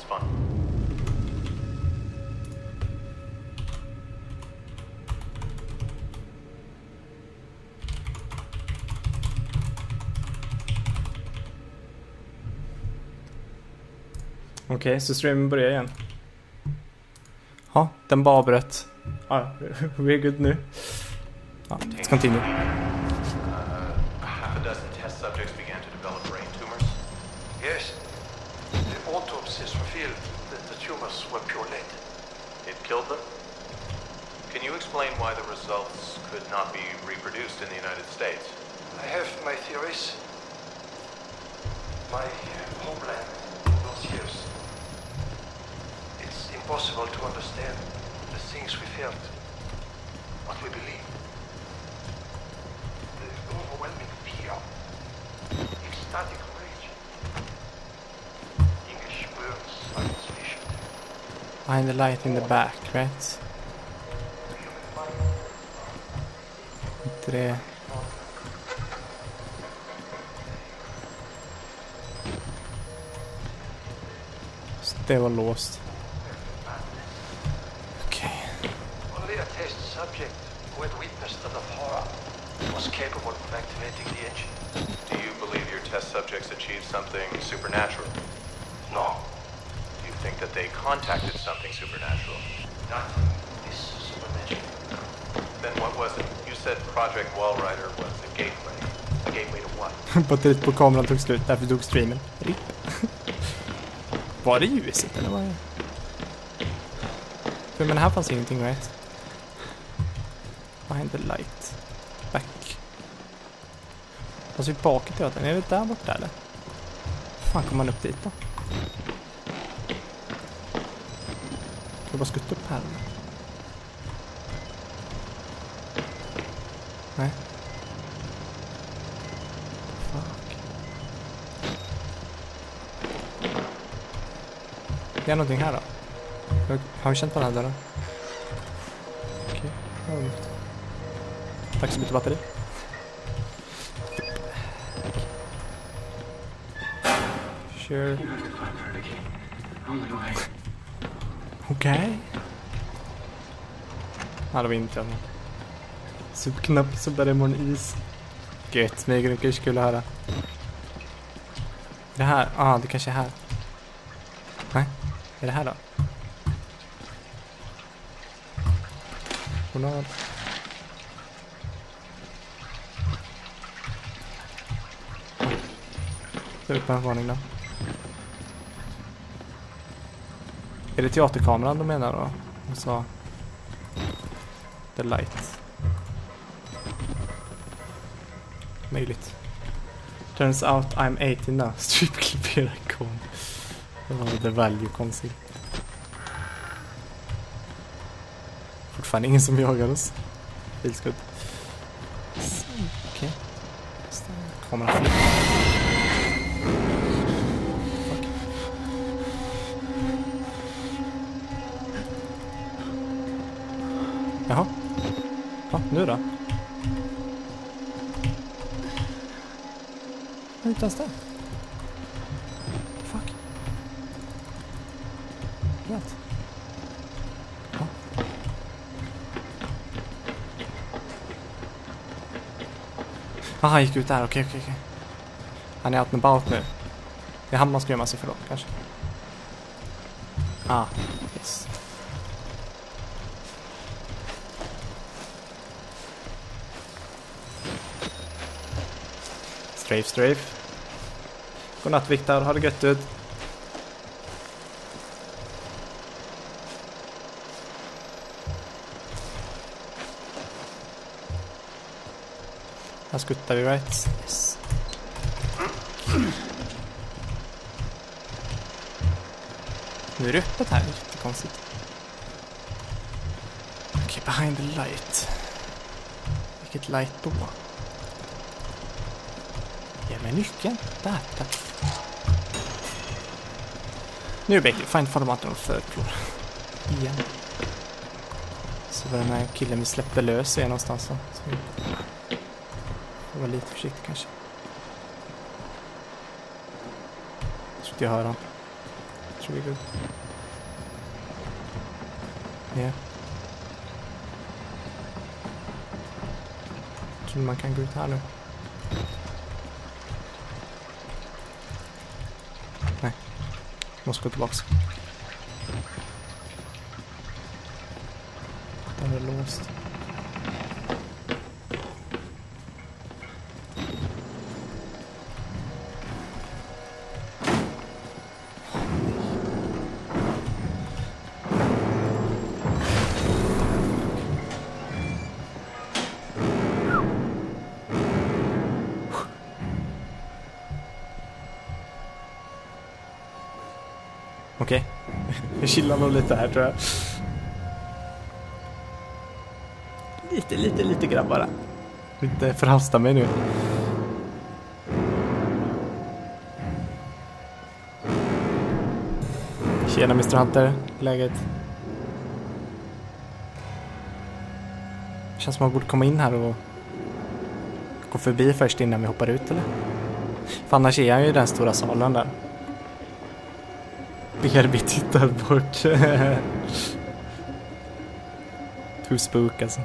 was fun. Okej, okay, så streamen börjar igen. Ja, den bara avbröt. Ja, we're good nu. Ja, let's continue. Be reproduced in the United States? I have my theories. My uh, homeland, those years. It's impossible to understand the things we felt, what we believed. The overwhelming fear, ecstatic rage. English words, science fiction. Behind the light in the back, right? Inte det... Så Det var låst. Only a test subject who had witnessed enough horror was capable of activating the engine. Do you believe your test subjects achieved something supernatural? No, Do you think that they contacted something supernatural? nothing Batteriet på kameran tog slut, därför dog streamen. RIP. Var det ljuset eller vad är det? För men här fanns ingenting right? Behind the light. Back. Vad ser bakåt i den? Är det där borta eller? Hur fan kommer man upp dit då? Ska jag bara skutta upp här eller? Nej. Fuck. Det är någonting här då. Jag har vi känt på den här dörren? Okej, lugnt. Tack så mycket batteri. Sure. Okej. Ja, det var inte jag. Subknapp så börjar imorgon is. Gött, kul att höra. Det här, ah, det kanske är här. Är det här då? Journal. Ta upp en varning då. Är det teaterkameran de menar då? De sa... The light. Möjligt. Turns out I'm 18 now. Stripklippera det var the value konstigt. Fortfarande ingen som jagar oss. Bilskutt. Okej. Okej. Kameran flyger. Jaha. Ja, nu då? Vad är inte Ah, han gick ut där. Okej, okej, okej. Han är out and about nu. Det är han man ska gömma sig för då, kanske. Ah, yes. Strafe, strafe. Godnatt Viktor, ha det gött ut. Skuttar vi right. Yes. Nu är det öppet här, jättekonstigt. Okej, behind the light. Vilket light då? Ge mig nyckeln. Där, där. Nu är det Becky. Find on third floor. Igen. Så var den här killen vi släppte lös är någonstans. Så vara lite försiktig kanske. Jag tror inte jag hör han. tror vi går ner. Jag Tror man kan gå ut här nu? Nej. Måste gå tillbaks. Chillar nog lite här tror jag. Lite, lite, lite grann bara. Inte förhasta mig nu. Tjena Mr Hunter, läget? Känns som att man borde komma in här och gå förbi först innan vi hoppar ut eller? För annars är han ju i den stora salen där. Ber vi tittar bort. Too spook alltså.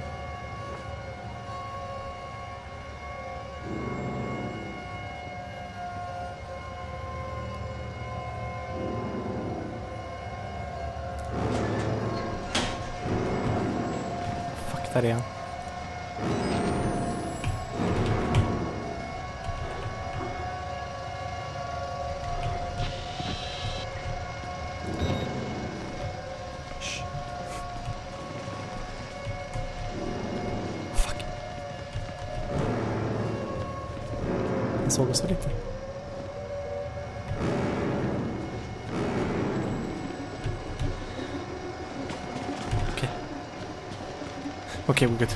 Fuck, där är han. Okej, we're good.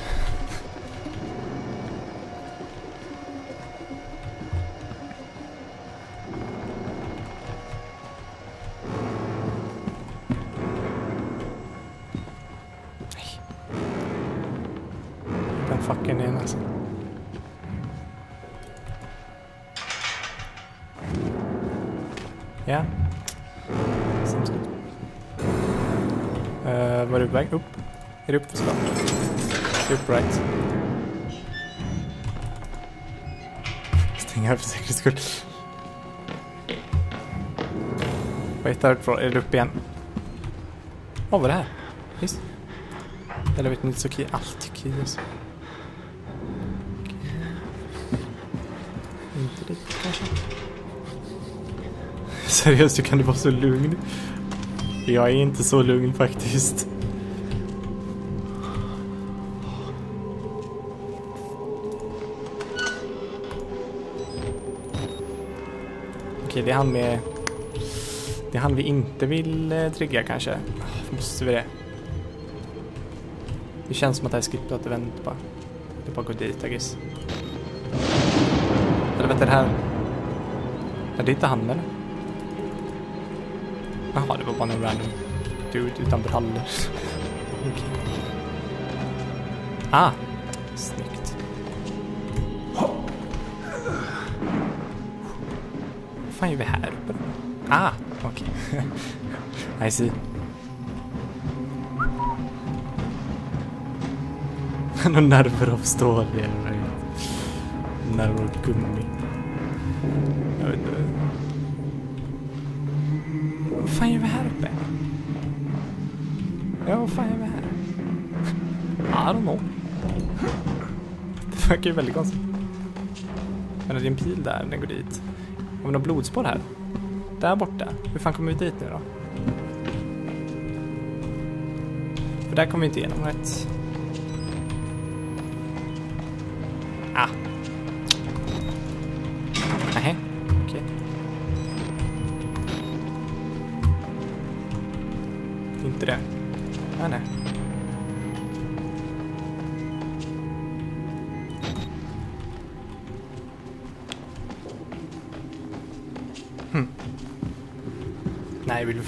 Nej. Den fucken igen alltså. Ja. Sounds good. Uh, var är du på väg? Upp? Är det upp vi ska? Upp right. Stäng här för säkerhets skull. Vad är det Är det upp igen? Åh, vad är det här? Visst. Eller vet ni, så key. Allt key alltså. Inte riktigt kanske. Seriöst, hur kan du vara så lugn? Jag är inte så lugn faktiskt. Okej, det är han med... Det är han vi inte vill eh, trigga kanske. Måste vi det? Det känns som att det här är skriptåtervänt bara. Det är bara att gå dit, I guess. Eller vänta, det här... Är det inte han eller? Jaha, det var bara en random dude utan brallor. okay. Ah! Snyggt. Fan gör vi här uppe? Ah! Okej. I see. Han har nerver av stål. Nerver av gummi. Jag vet inte. Vad fan gör vi här uppe? Ja, vad fan gör vi här? I don't know. Det verkar ju väldigt konstigt. Men det är en pil där, den går dit. Har vi några blodspår här? Där borta. Hur fan kommer vi dit nu då? För där kommer vi inte igenom rätt.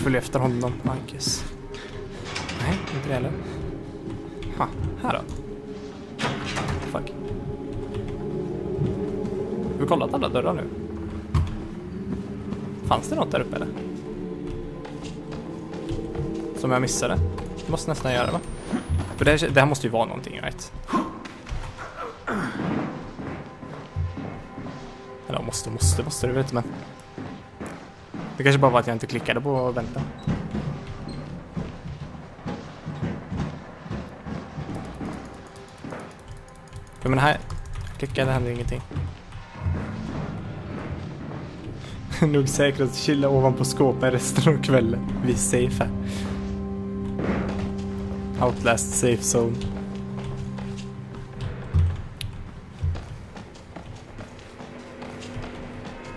Följer efter honom, Marcus? Nej, inte det heller. Ha, här då. Fuck. Har vi kollat alla dörrar nu? Fanns det något där uppe eller? Som jag missade. Det måste nästan göra va? För det här, det här måste ju vara någonting right? Eller måste, måste, måste du vet men. Det kanske bara var att jag inte klickade på att vänta. Ja, men här klickade hände ingenting. Nog säkert att chilla ovanpå skåpen resten av kvällen. Vi är safe här. Outlast safe zone.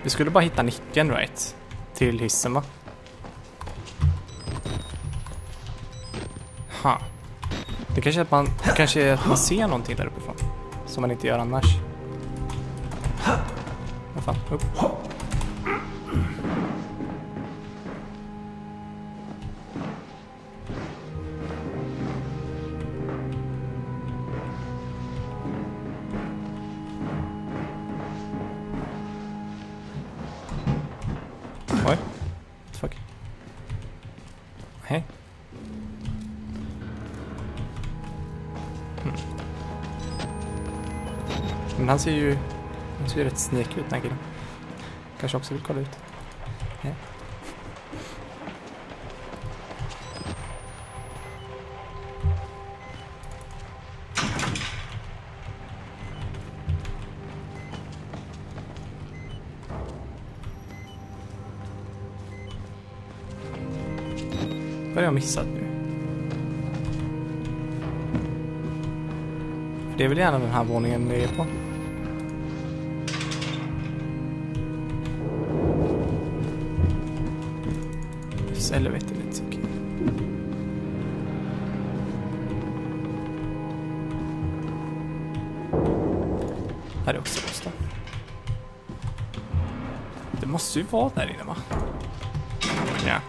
Vi skulle bara hitta nyckeln right? Till hissen va? Ha. Det kanske är att man, kanske är att man ser någonting där uppifrån. Som man inte gör annars. Vad fan, upp. Han ser ju... Han ser ju rätt snek ut den här killen. Kanske också vill kolla ut. Ja. Vad har jag missat nu? För det är väl gärna den här våningen vi är på? Helvete det är inte så kul. Här är också låst. Det måste ju vara där inne va? Ja.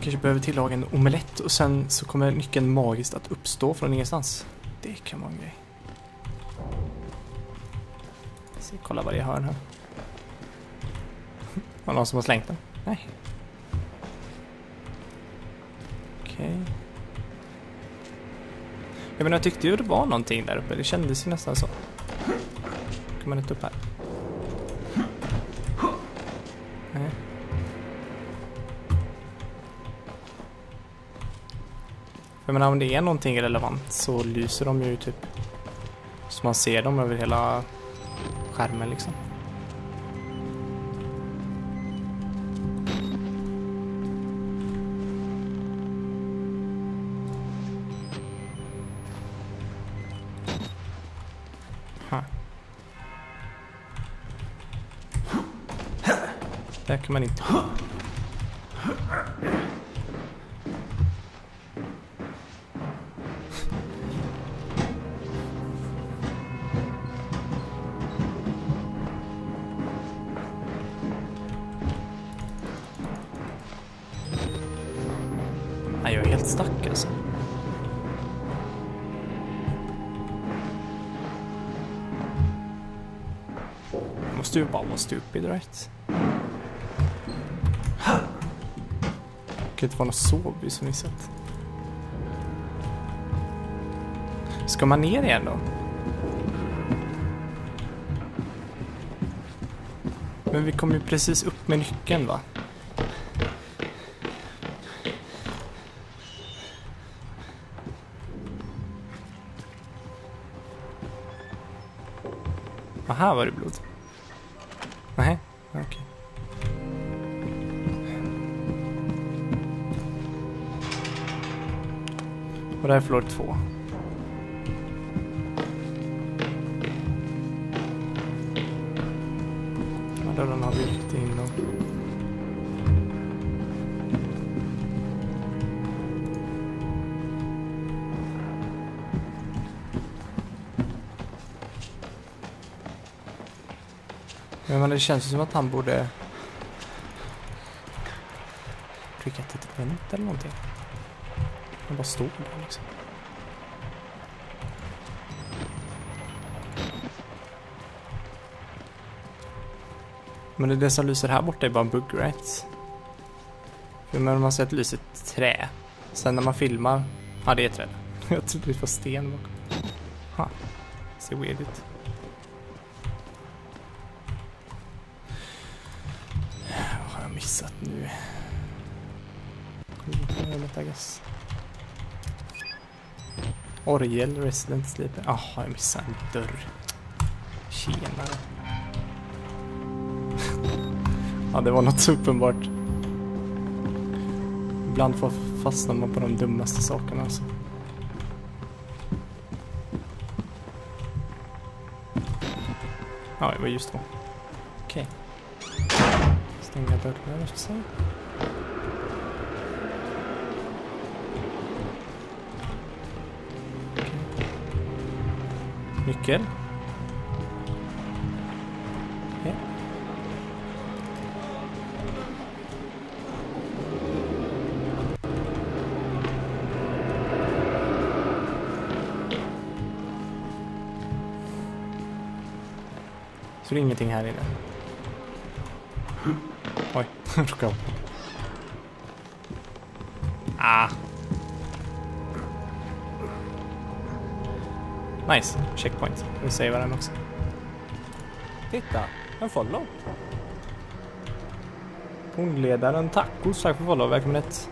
Kanske behöver tillaga en omelett och sen så kommer nyckeln magiskt att uppstå från ingenstans. Det kan vara en grej. Så kolla varje hörn här. Någon som har slängt den? Nej. Okej. Jag menar, jag tyckte ju det var någonting där uppe. Det kändes ju nästan så. Kan man inte upp här? Nej. Jag menar om det är någonting relevant så lyser de ju typ så man ser dem över hela skärmen liksom. Där kan man inte. Nej, jag är helt stack alltså. Det måste ju bara vara stupid, right? Det inte vara någon sovby som missat. Ska man ner igen då? Men vi kom ju precis upp med nyckeln va? Och här var det blod. Och det här är förlåt två. De här dörrarna har vi ryckt in och... Men men det känns ju som att han borde... Prickat ett event eller någonting. Han bara stod där liksom. Men det, det som lyser här borta är bara en bug right? Men man ser att lyset trä. Sen när man filmar... Ja, det är träd. Jag trodde det var sten bakom. Ha. Ser weird ut. Vad har jag missat nu? Coolt, I guess. Orgel, Resident Sleeper. Jaha, jag missade en dörr. Tjenare. ja, det var något så uppenbart. Ibland fastnar man på de dummaste sakerna alltså. Ja, det var just då. Okej. Stänga dörren efter sig. Nyckel. Så det är ingenting här inne. Oj, råkade. Ah. Nice, checkpoint. Vi savear den också. Titta, en follow. Bondledaren Tacos, tack för follow, välkommen ett.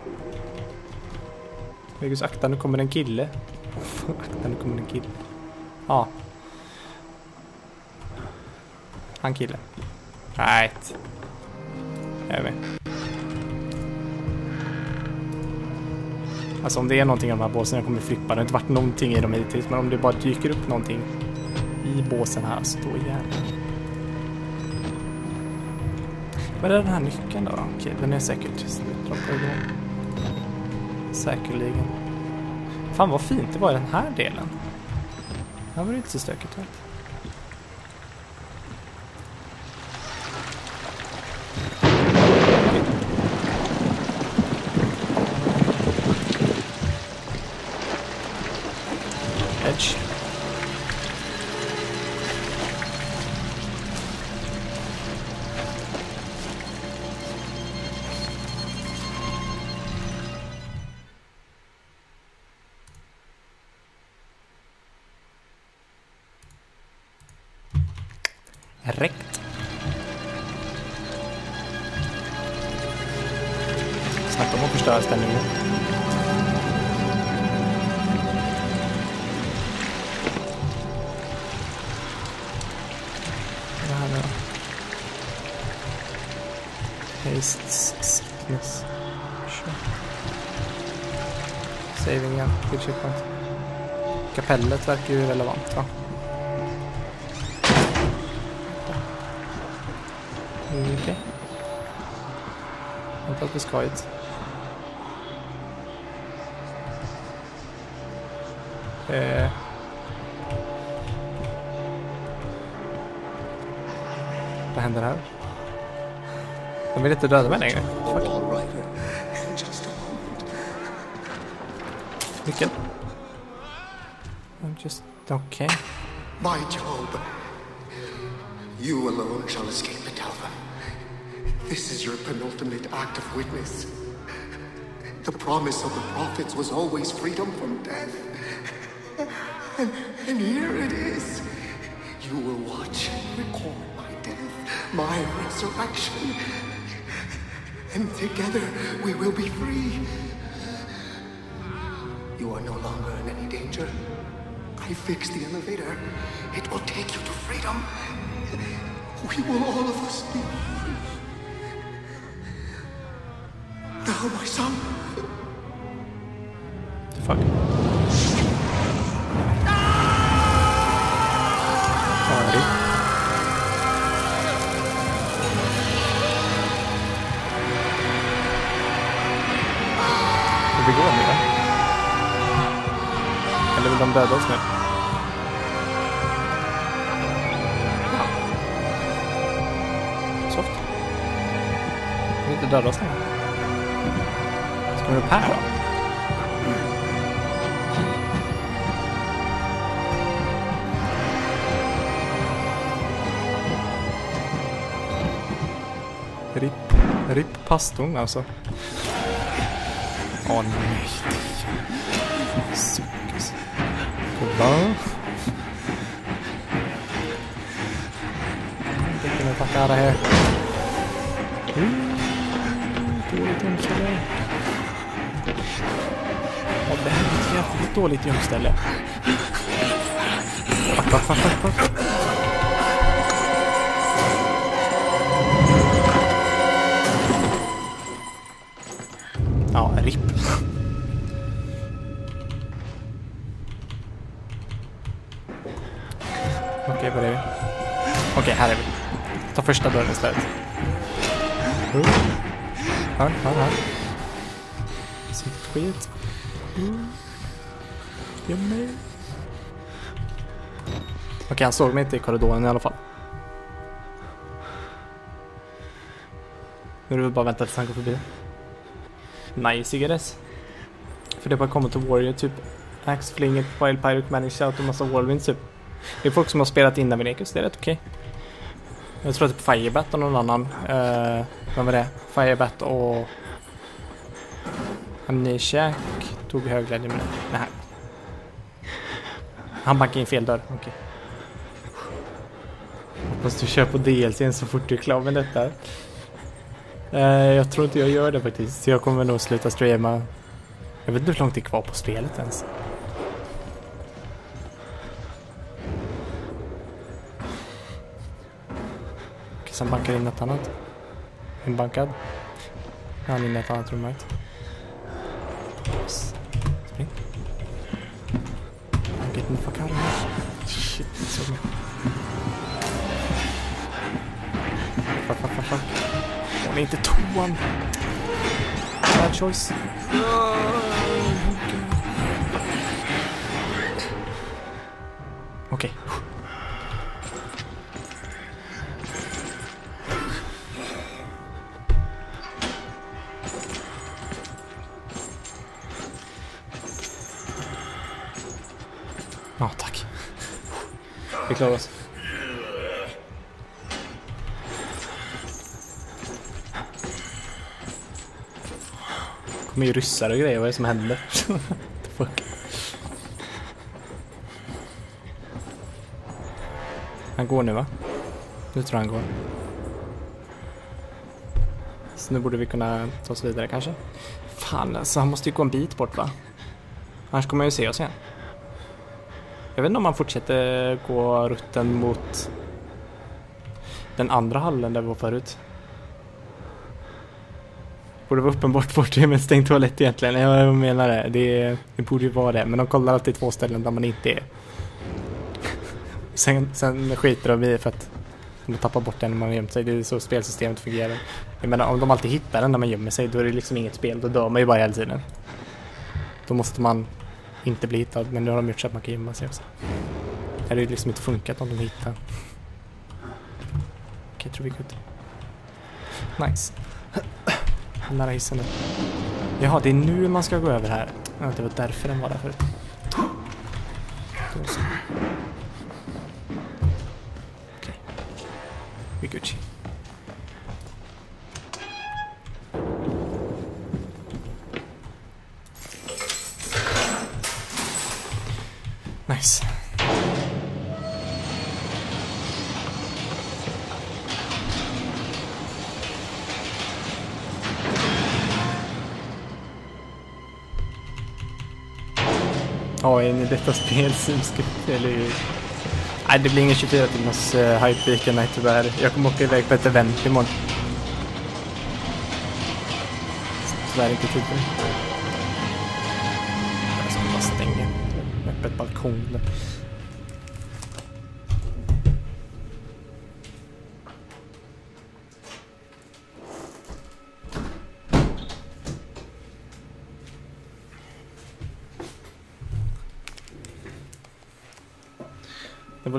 Vegas, akta nu kommer en kille. akta nu kommer en kille. Ja, han kille. Right. Alltså om det är någonting i de här båsen jag kommer flippa. Det har inte varit någonting i dem hittills. Men om det bara dyker upp någonting i båsen här så då jävlar. Vad är den här nyckeln då? Okej, den är säkert slutdroppad. Säkerligen. Fan vad fint det var i den här delen. Här var det inte så stökigt. Här. Snacka om att förstöra stämningen. Det här nu då. Haste sickness. Saving igen till checkpoint. Typ kapellet verkar ju relevant va? Mm, Okej. Jag antar att vi ska hit. Eh. Vad händer här? De vill inte döda mig längre. Fuck. I'm just... Okej. My Job. You alone shall escape the Talva. This is your penultimate act of witness. The promise of the prophets was always freedom from death. And, here it is. You will watch and record my death, my resurrection. And together we will be free. You are no longer in any danger. I fixed the elevator. It will take you to freedom. We will all of us be free. Now, my son, fuck? Vill de döda oss nu? Soft. De vill inte döda oss längre. Ska vi upp här då? Ripp, ripp pastorn alltså. Åh nej. Vilken attack är det Dåligt gömställe. Åh, det här är ett jävligt dåligt gömställe. Fuck, fuck, fuck, fuck, fuck. Ja, RIP. Okej, var är vi? Okej, här är vi. Ta första dörren istället. Hörn, hörn, hörn. Sitt skit. Mm. Göm. Okej, han såg mig inte i korridoren i alla fall. Nu är det väl bara att vänta tills han går förbi. Nice, cigarett. För det är bara att komma till Warrior, typ Axe Flinget, Wild Pirate, Manage Shout och massa Warwinds, typ. Det är folk som har spelat innan Navinekus, det är rätt okej. Jag tror att typ Firebat och någon annan, uh, vem var det? Firebat och Amnesiac tog högglädje med det. Nej. Han bankade in fel dörr, okej. Hoppas du kör på DLCn så fort du är klar med detta. Uh, jag tror inte jag gör det faktiskt. Så jag kommer nog sluta streama. Jag vet inte hur långt det är kvar på spelet ens. Sen bankar in ett annat. Inbankad. Han inne i ett annat rum right. Spring. I'm getting the fuck out of here. Shit, det såg mig. Fuck, fuck, fuck, fuck. Hon är inte toan. Bad choice. Okej. Ja, tack. Vi klarar oss. kommer ju ryssar och grejer. Vad är det som händer? The fuck? Han går nu va? Nu tror jag han går. Så nu borde vi kunna ta oss vidare kanske. Fan alltså, han måste ju gå en bit bort va? Annars kommer han ju se oss igen. Jag vet inte om man fortsätter gå rutten mot den andra hallen där vi var förut. Borde vara uppenbart bort med stängd toalett egentligen. Jag menar det. det. Det borde ju vara det. Men de kollar alltid två ställen där man inte är. Sen, sen skiter de i för att de tappar bort den när man har gömt sig. Det är så spelsystemet fungerar. Jag menar om de alltid hittar den när man gömmer sig då är det liksom inget spel. Då dör man ju bara hela tiden. Då måste man inte bli hittad. Men nu har de gjort så att man kan gömma sig också. Det hade ju liksom inte funkat om de hittar. Okej, jag tror vi går ut. Nice. Nära hissen nu. Jaha, det är nu man ska gå över här. Ja, det var därför den var där förut. Okej. Okay. Vi Gucci. Ja, i detta spel eller... Nej, det blir ingen 24 timmars uh, hype weekend nej tyvärr. Jag kommer åka iväg på ett event imorgon. Tyvärr inte tid för det. Jag ska bara stänga. Öppet balkong. där.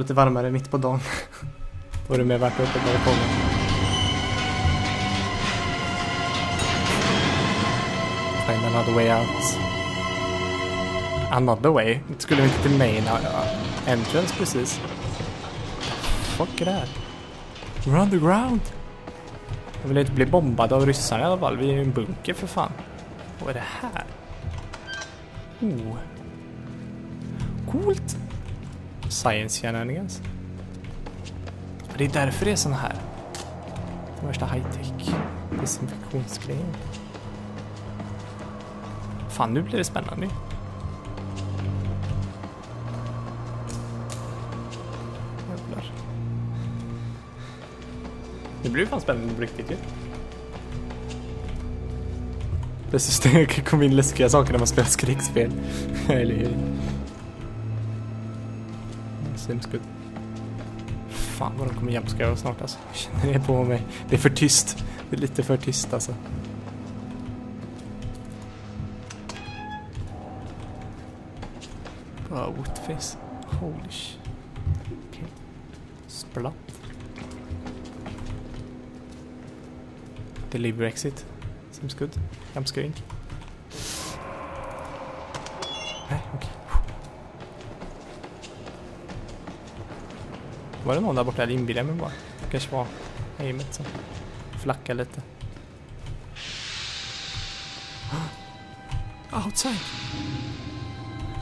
Lite varmare mitt på dagen. Då är det mer värt att öppna balkongen. Find another way out. Another way? Skulle vi inte till main entrance precis? Fuck är det här? We're underground! Jag vill inte bli bombad av ryssarna i alla fall. Vi är ju en bunker för fan. Vad är det här? Oh. Coolt! Science shenanigans. Det är därför det är sån här. Den värsta high-tech desinfektionsgrejen. Fan, nu blir det spännande. Jävlar. Nu blir det fan spännande på riktigt ju. Det kommer in läskiga saker när man spelar skräckspel. Eller hur? Seems good. Fan vad de kommer hjälpsköra snart alltså. Jag känner det på mig. Det är för tyst. Det är lite för tyst alltså. Bara woodface. Holy sh... Okej. Okay. Splatt. Deliver exit. Seems good. Jump. Nej, okej. Okay. Var det någon där borta? Eller inbillar jag mig bara? Det kanske var aimet som flackade lite. Outside!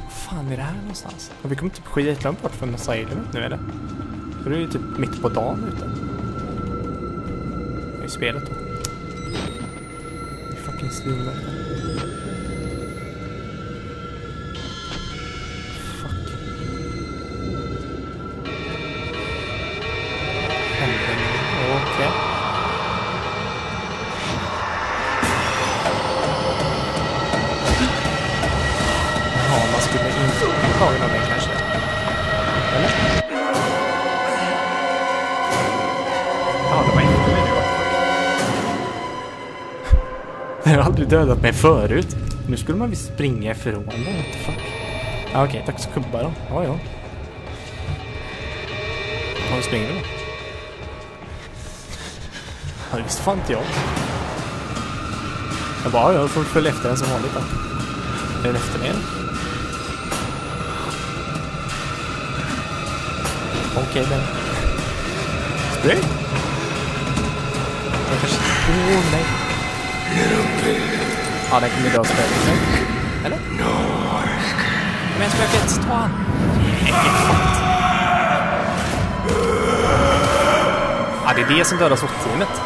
Vad fan är det här någonstans? Har vi kommit typ skitlångt bort från Asylum nu eller? För det är ju typ mitt på dagen ute. I spelet då. Det är fucking svinmörkt. Aldrig dödat mig förut. Nu skulle man visst springa ifrån den. What the fuck? Ah, okej, dags att kubba då. Ja, ja. Ja, springer då? Ja, det visste fan inte jag. Jag bara, jag får följa efter den som vanligt då. Är den efter mig eller? Okej, den. Spring! Jag kanske... Åh, oh, nej. Ja, den kommer dö spöket sig. Eller? Men spöket, ta han! Ja, det är det som dödar SWAT-teamet.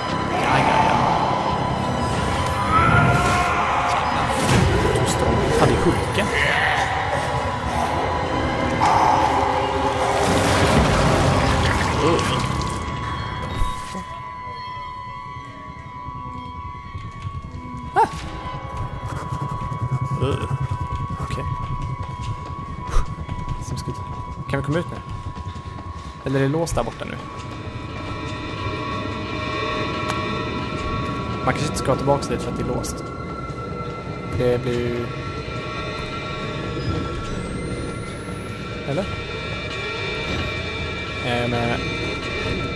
Okej. Okay. Kan vi komma ut nu? Eller är det låst där borta nu? Man kanske inte ska tillbaka dit för att det är låst. Det blir ju... Eller? Eh, men...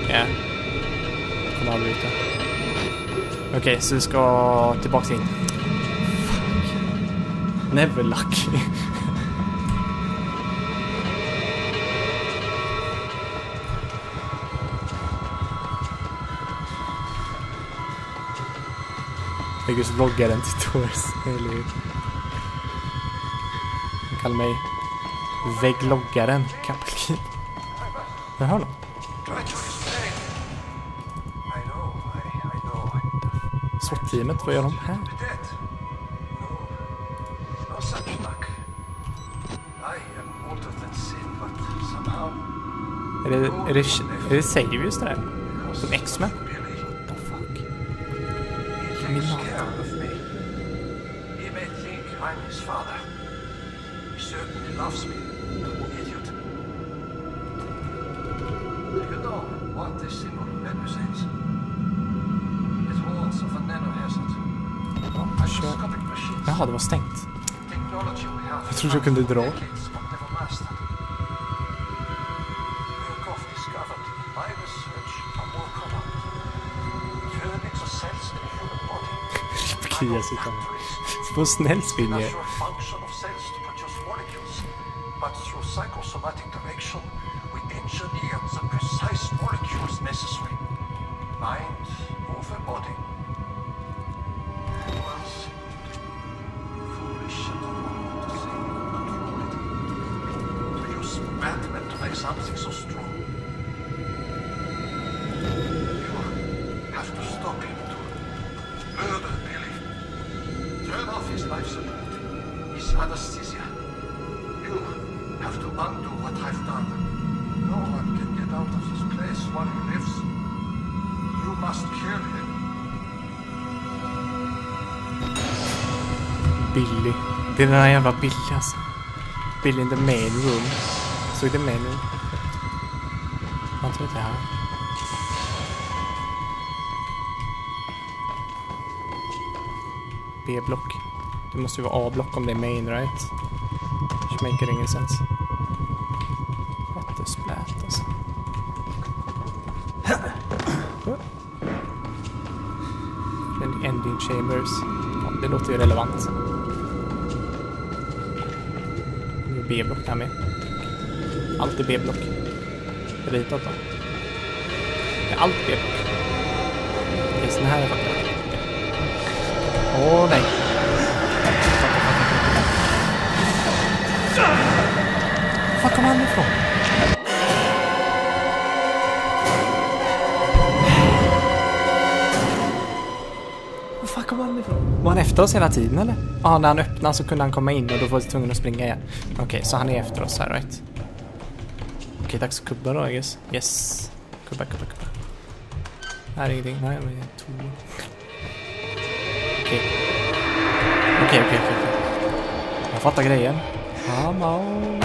Ja. Kommer aldrig ut där. Okej, okay, så vi ska tillbaka in. Never lucky. Lägger vloggaren till tours, eller hur? Han kallar mig väggloggaren, kapitel. Jag hör honom. SWAT-teamet, vad gör de här? Är det, är det, är det Savius det där? Som X-Men? What the fuck? Illuminati. He may think I'm his father. He certainly loves me, idiot. Do you know what this symbol represents? It holds of a nanohazard. Jaha, det var stängt. Jag trodde jag kunde dra. Kia sitter han. Så snäll springer. Det är den här jävla bilden alltså. Bill in the main room. Såg det main room? Jag tror det här. B-block. Det måste ju vara A-block om det är main, right? Which maker ingen sense. What the splat alltså. Ending chambers. Ja, det låter ju relevant. B-block här med. Allt är B-block. Ritat då. Det är allt B-block. Det är sån här är Åh nej. Var kom han ifrån? Han ifrån? Var han efter oss hela tiden eller? Ja, när han öppnade så kunde han komma in och då var vi tvungna att springa igen. Okej, så han är efter oss här, right? Okej, dags att kubba då, I guess. Yes. Kubba, kubba, kubba. Här är ingenting. Nej, men det är Okej, okej, okej. okej. Jag fattar grejen. Come on.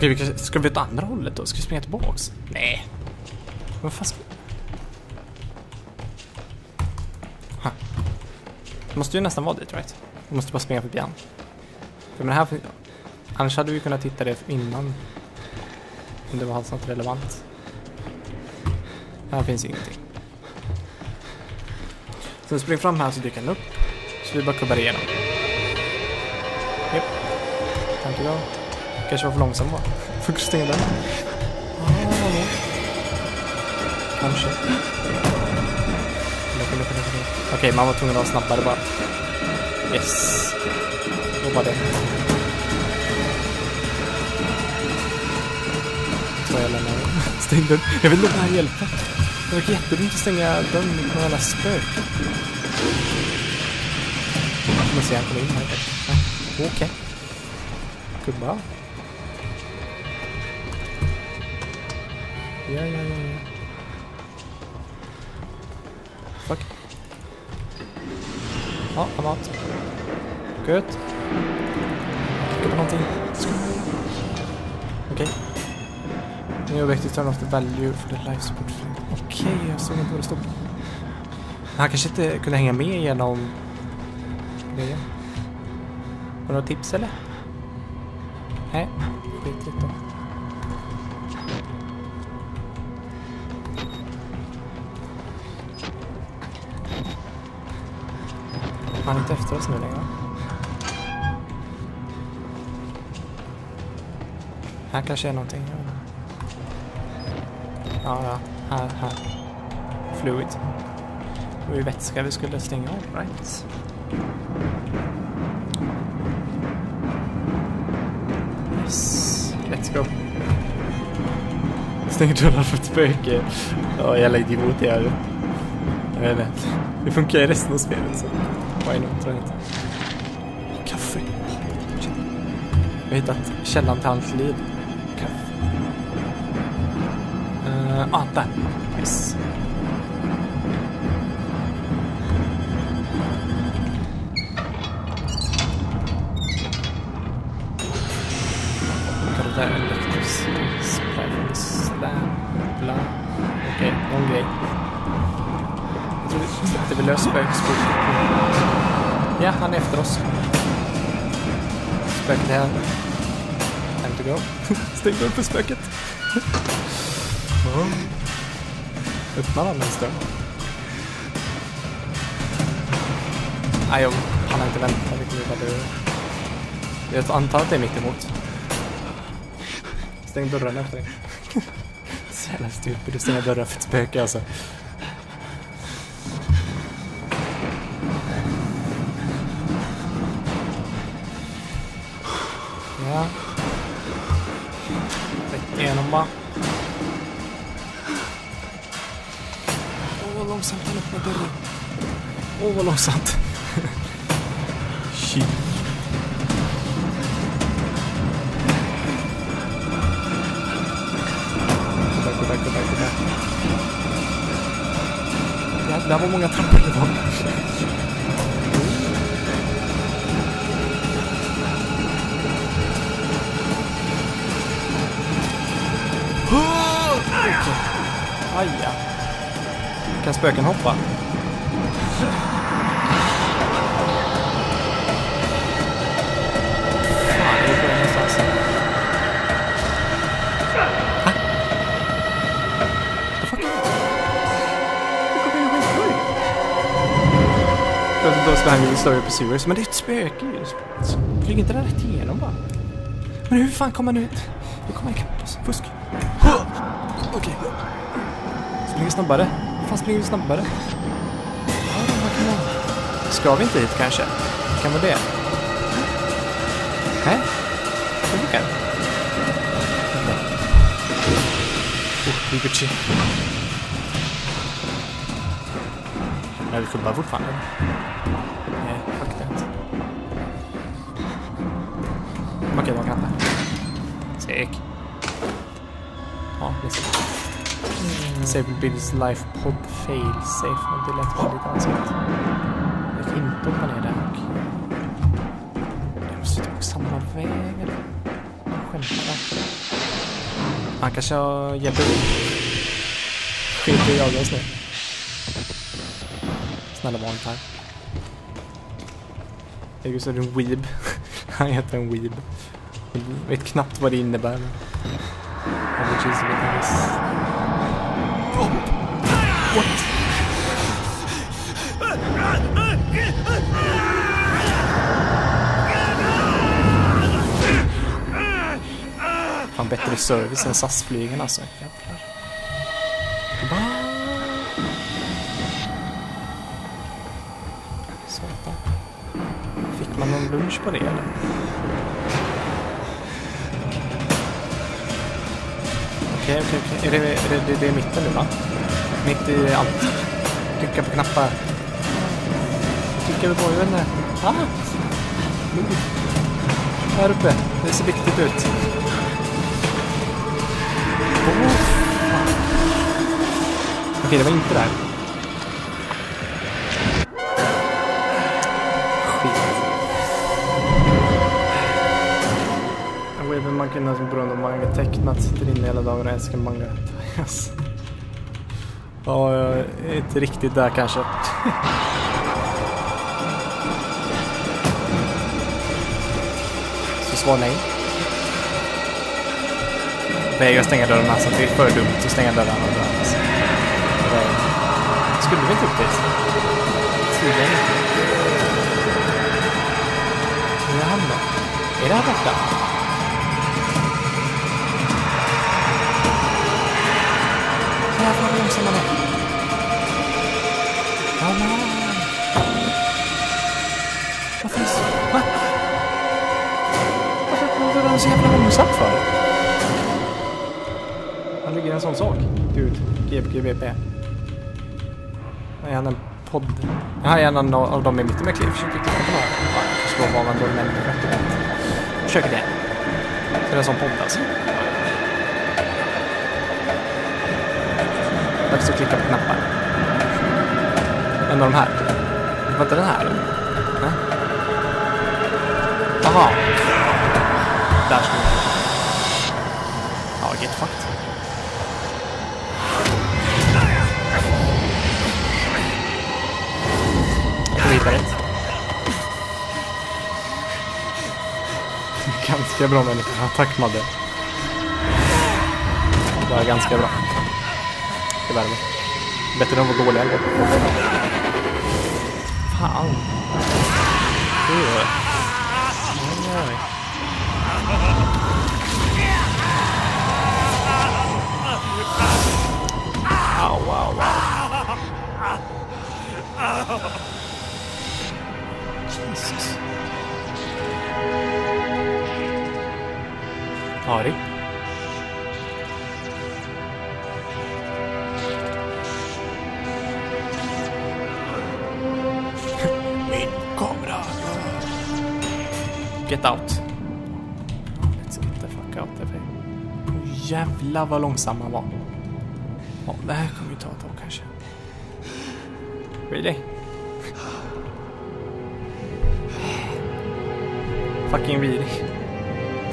Okej, vi ska, ska vi åt andra hållet då? Ska vi springa tillbaks? Nej. Vad fan ska... Ha. Det måste ju nästan vara dit, right? Vi måste bara springa förbi han. För men här... finns... Annars hade vi kunnat titta det innan. Om det var alls något relevant. Här finns ingenting. Så vi springer fram här så dyker han upp. Så vi bara kubbar igenom. Japp. Time to go. Kanske var för långsam bara. Får stänga den. Kanske. Okej, man var tvungen att vara snabbare bara. Yes. Det var det. Så jag lämnar Stäng dörren. Jag vet inte om det här hjälper. Det verkar jättedumt att stänga dörren med några jävla spök. Jag måste se han kommer in här. Okej. Gubbar. Ja, ja, ja, ja. Fuck. Ja, han mat. Gött. Klicka på någonting. Okej. New viktigt turn off the value for the life support. Okej, jag såg inte vad det stod. Han kanske inte kunde hänga med genom grejen. Har du några tips eller? Kanske är någonting. Ja, ja. Här, här. Fluid. Det var ju vätska vi skulle stänga av, right? Yes. Let's go. Stäng dörrar för ett spöke. Ja, jävla idiot jag är. Jag vet inte. Det funkar i resten av spelet så. Why not, tror jag inte. Kaffe. Shit. Jag har hittat källan till hans liv. Där. Nice. Got that electric supply from the slam. Bla. Okej, någon grej. Jag tror vi släppte väl lös spökspooket på... Ja, han är efter oss. Spöket är här. Time to go. Stäng upp för spöket. öppnar han ens dörren? Nej, jag pallar inte vänta. Det kommer bara dö. Jag antar att det är mitt emot. Stäng dörren efter dig. Så jävla stupid att stänga dörren för ett spöke alltså. Ja. Rätt igenom bara. Långsamt han öppnar dörren. Åh, vad långsamt. Shit. Gå där, gå där, gå där, gå där. Jävlar vad många trappor det var. Okej. Aj, ja. Kan spöken hoppa? På. Då- ska han ju större pursuers, men det är ett spöke ju. Flyger inte den rätt igenom bara? Men hur fan kommer han ut? Hur kommer han ikapp oss? Fusk. Okej. Springer snabbare. Fan springer vi snabbare? Ska vi inte hit kanske? Kan vara det? Nej? Det funkar. Oh, Liberty. Nej, vi kubbar fortfarande. Nej, fuck that. Okej, okay, de knappar. Säk. Ja, det är så. Bills life pod fail safe. Det lät väldigt ansiktigt. Jag kan inte hoppa ner där. Jag måste ta samma väg eller? Skämtar. Han kanske har hjälpt upp. Skit i att jaga oss nu. Snälla var inte här. Jag är en weeb. Han heter en weeb. Jag vet knappt vad det innebär. Men... Fan bättre service än SAS-flygen alltså. Jävlar. Satan. Fick man någon lunch på det eller? Okej, okej, okej. Är det, är det, det, det är mitten nu va? Mitt i allt. Trycka på knappar. Trycka på, jag vet inte. Ah! Här uppe. Det ser viktigt ut. Oh. Okej, det var inte där. Skit. Weaver Mankina som beroende av manga tecknat sitter inne hela dagen och älskar manga. Ja, jag är inte riktigt där kanske. Så svar nej. Vägrar stänga dörrarna så alltså, det är för dumt att stänga dörrarna. och alltså. Det- Skulle vi inte upp dit? Tydligen inte. Hur är han då? Är det här borta? Jävlar vad är. Come on. Varför är det så... Va? Varför varför är han så jävla långsamt för? Han ligger en sån sak. Gud, GBGBP. Är han en podd? Ja, är han en av dem i mitten med klipp? Försöker klicka på någon. Ja, jag då människa. Försöker det. Så det är en sån podd alltså. Dags att klicka på knappar. En av de här. Var inte den här? Nej. Jaha. Där ska vi. Ja, get fucked. Jag får hitta rätt. Ganska bra människa. Tack Madde. Det var ganska bra. Det värmer. Bättre än att vara eller? Fan. Au, au, au. Jesus. Ari. Get out. Let's get the fuck out of here. Oh, Jävlar vad långsam han var. Ja, det här kommer ju ta ett tag kanske. Really? Fucking really.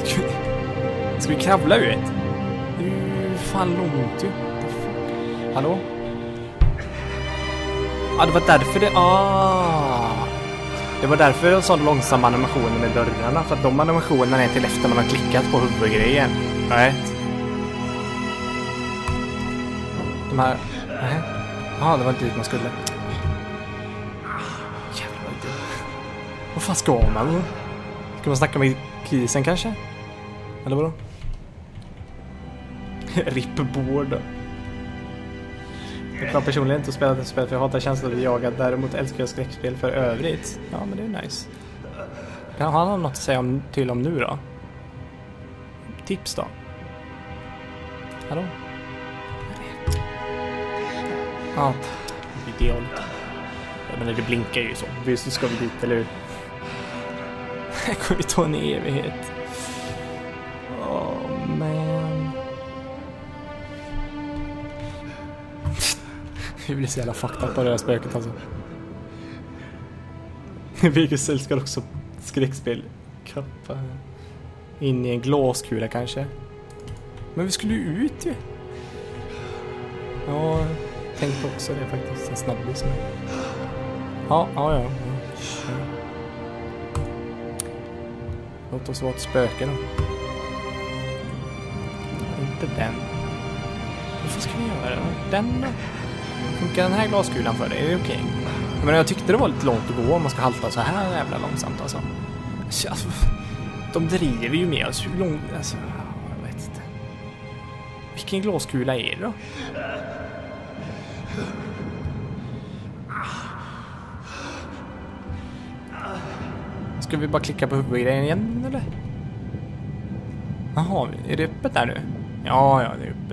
Ska vi, ska vi kravla ut? Det är ju fan långt ju. Hallå? Ja, det var därför det... Ah! Det var därför de sa långsamma animationer med dörrarna. För att de animationerna är till efter man har klickat på huvudgrejen. Right? De här... Nej. Ja, det var inte dit man skulle. Jävlar vad dumt. Vad fan ska man? Ska man snacka med krisen kanske? Eller vadå? RIP Bård då. Jag klarar personligen inte att spela detta spel för jag hatar känslan av att bli jagad. Däremot älskar jag skräckspel för övrigt. Ja, men det är nice. Kan han ha något att säga om, till om nu då? Tips då? Hallå? Ja, ideal. Jag menar, det blinkar ju så. Visst ska vi dit, eller hur? Det kommer ju ta en evighet. Det blir så jävla fucked up på det här spöket alltså. Vegas älskar också skräckspel. Kappa. In i en glaskula kanske. Men vi skulle ju ut ju. Ja, jag tänkte också det faktiskt. En snabbis med. Ja, ja, ja. ja. Låt oss vara ett spöke då. Inte den. Vad ska vi göra? Den då? Funkar den här glaskulan för dig? Är det okej? Jag menar, jag tyckte det var lite långt att gå om man ska halta så här jävla långsamt alltså. alltså, alltså de driver ju med oss. Hur långt... Alltså, jag vet inte. Vilken glaskula är det då? Ska vi bara klicka på huvudgrejen igen eller? Jaha, är det öppet där nu? Ja, ja, det är öppet.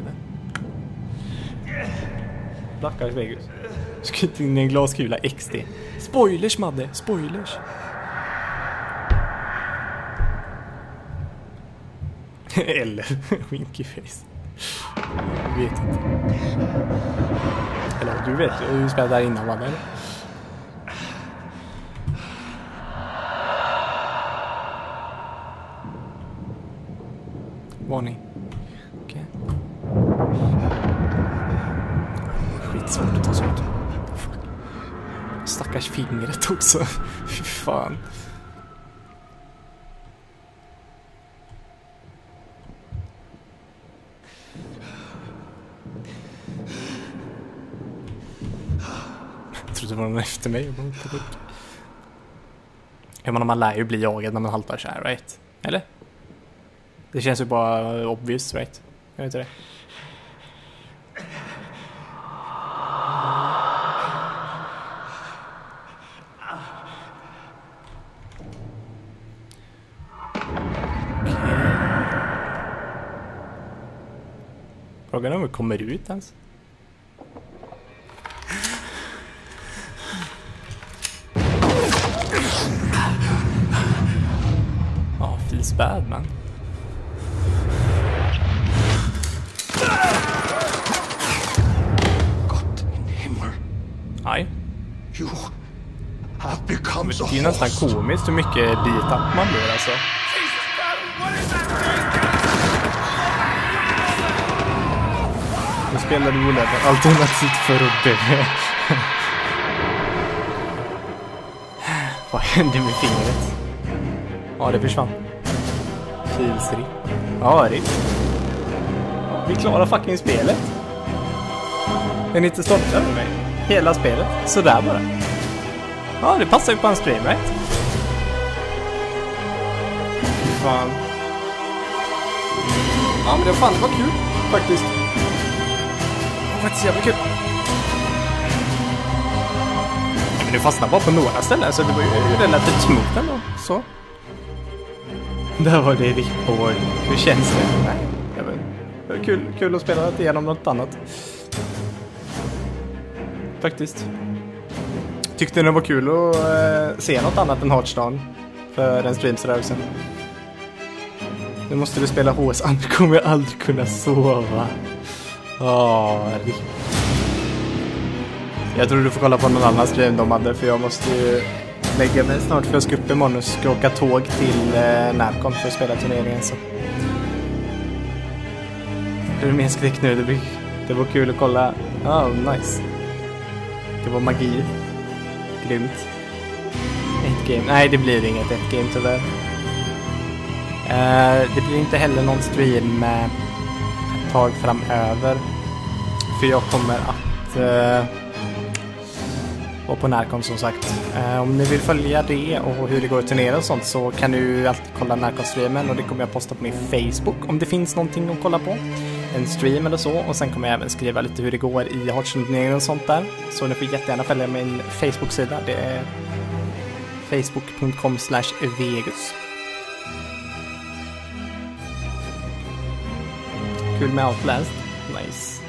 Stackars Vegas. Skjut in i en glaskula XD. Spoilers Madde, spoilers. Eller Winky face. Jag vet inte. Eller du vet, du hur vi spelade där innan Madde. eller? Varning. Okej. Skitsvårt att ta sig ut. Fuck. Stackars Alltså. Fy fan. Jag trodde det var någon efter mig. Jag menar, man lär ju bli jagad när man haltar så här, right? Eller? Det känns ju bara obvious, right? Gör inte det? Frågan är om vi kommer ut ens. Ja, feels bad man. In Himmel. Aj. You have become the Det är nästan host. komiskt hur mycket beat-up man blir alltså. Spelar du något sitt för att dö. Vad hände med fingret? Ja, det försvann. Kilsrip. Ja, rip. Vi klarar fucking spelet. Är ni inte stolta över mig? Hela spelet. Sådär bara. Ja, det passar ju på en stream, right? Fy fan. Ja, men det var fan, det var kul faktiskt. Faktiskt jävligt kul. Men det fastnade bara på några ställen, så det var ju relativt smooth ändå. Så. Där var det Ripboard. Hur känns det? Nej, jag vet. Det var kul, kul att spela igenom något annat. Faktiskt. Tyckte det var kul att eh, se något annat än Hearthstone för en stream sådär. Nu måste du spela HS, annars kommer jag aldrig kunna sova. Åh, rip. Jag tror du får kolla på någon annan stream de hade för jag måste ju lägga mig snart för jag ska upp imorgon och ska åka tåg till eh, Napcom för att spela turneringen så. Det är mer skräck nu, det, blir, det var kul att kolla. Oh, nice. Det var magi. Grymt. Ett game. Nej, det blir inget ett game tyvärr. Uh, det blir inte heller någon stream uh, tag framöver. För jag kommer att eh, vara på Närcon som sagt. Eh, om ni vill följa det och hur det går att turnera och sånt så kan du alltid kolla Närcon-streamen och det kommer jag posta på min Facebook om det finns någonting att kolla på. En stream eller så och sen kommer jag även skriva lite hur det går i Hearthstone-turneringen och sånt där. Så ni får jättegärna följa min Facebook-sida. Det är facebook.com vegus. Kul med Outlast. Nice.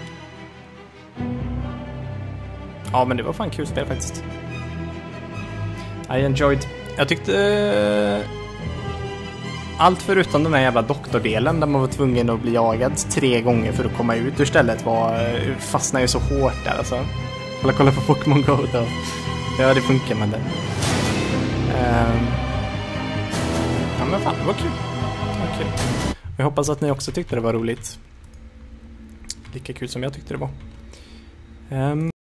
Ja, men det var fan kul spel faktiskt. I enjoyed. Jag tyckte... Eh, allt förutom den här jävla doktordelen där man var tvungen att bli jagad tre gånger för att komma ut ur stället var... Eh, fastnade ju så hårt där alltså. Kolla, kolla på Pokémon Go då. Ja, det funkar med det. Um... Ja, men fan, det var kul. Det var kul. Jag hoppas att ni också tyckte det var roligt. Lika kul som jag tyckte det var. Um.